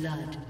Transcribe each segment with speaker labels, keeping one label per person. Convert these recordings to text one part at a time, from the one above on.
Speaker 1: blood.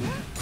Speaker 1: Yeah.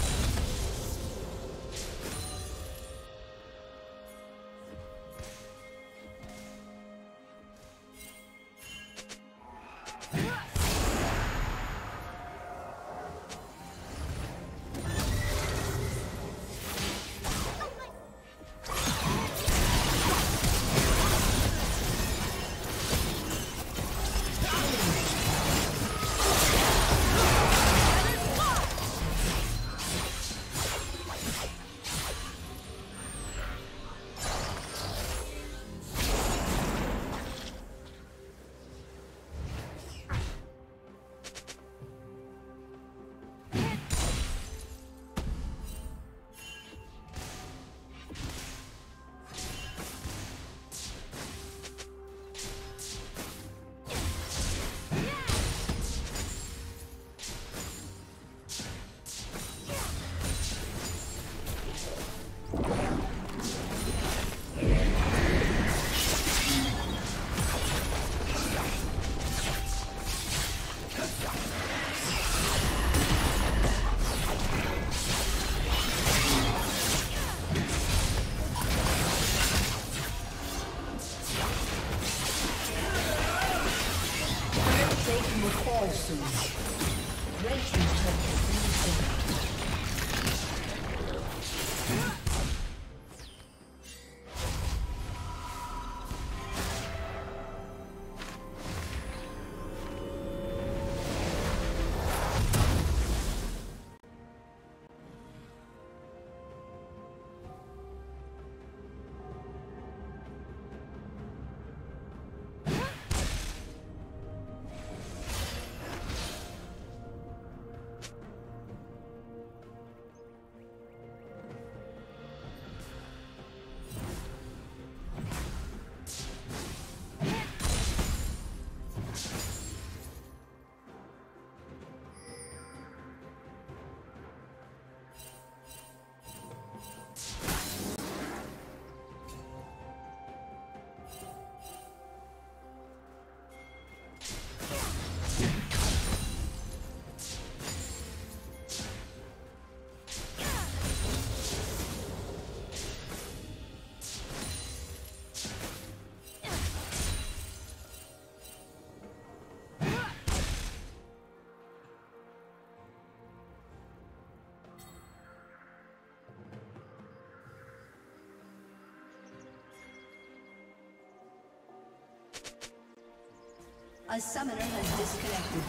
Speaker 2: A summoner has disconnected.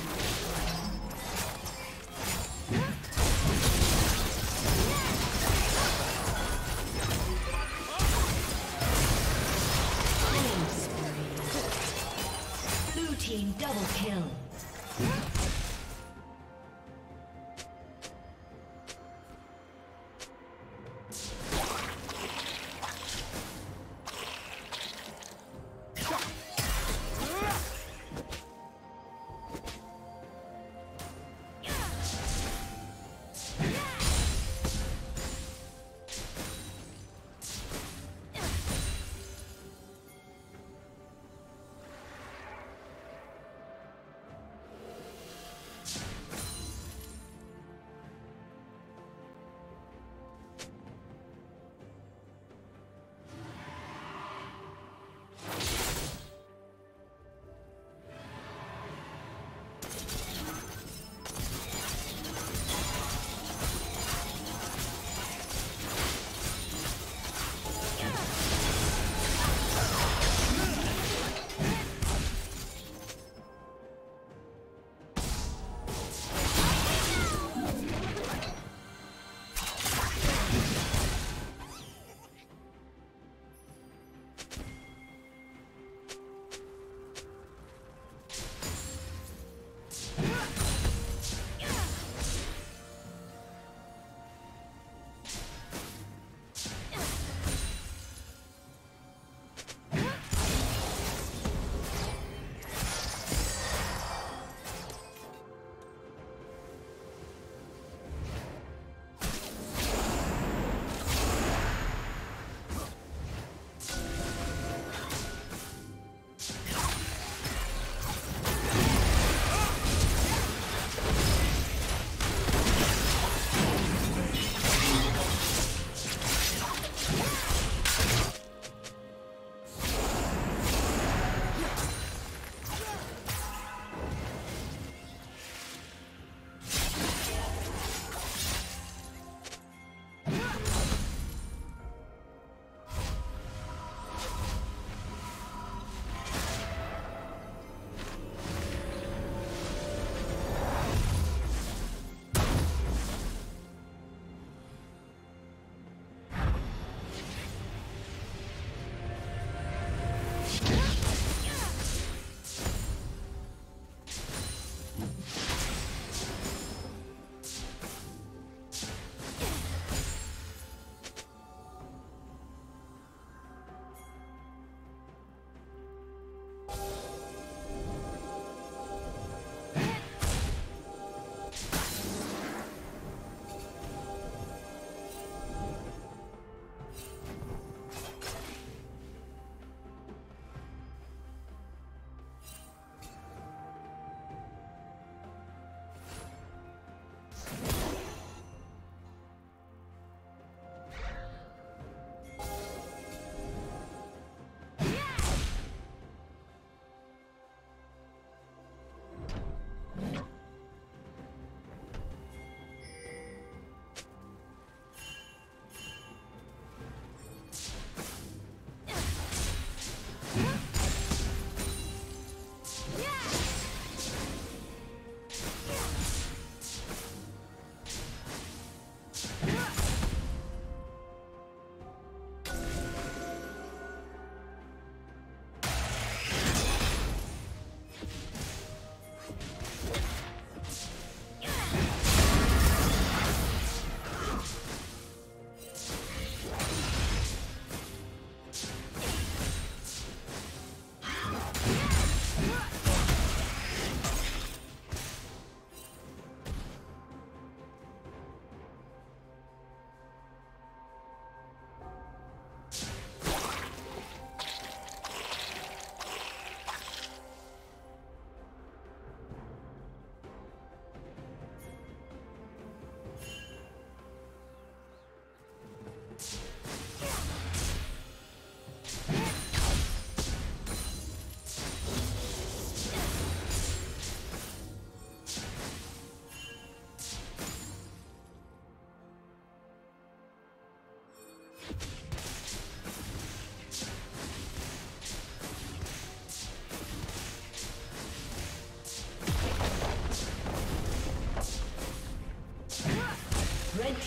Speaker 1: Blue team double kill.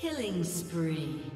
Speaker 1: Killing spree.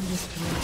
Speaker 1: Destroyed.